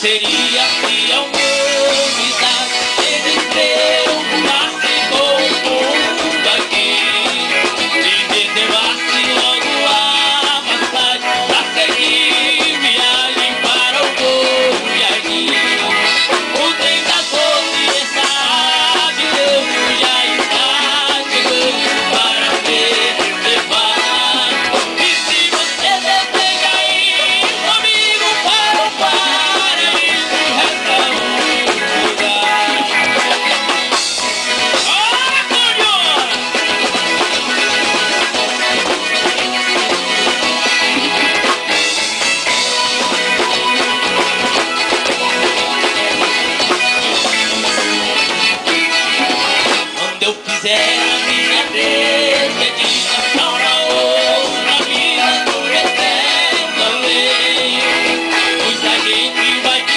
seria you like